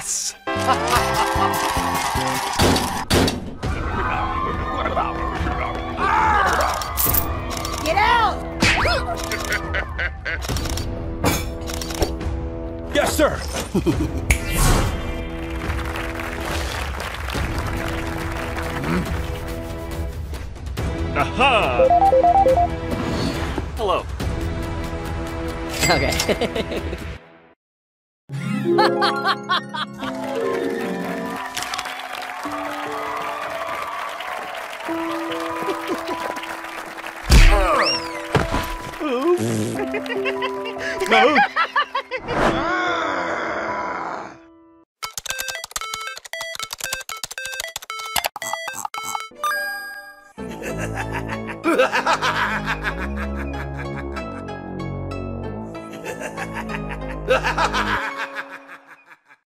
Yes! Get out! Yes, sir! Aha! Hello. Okay. No!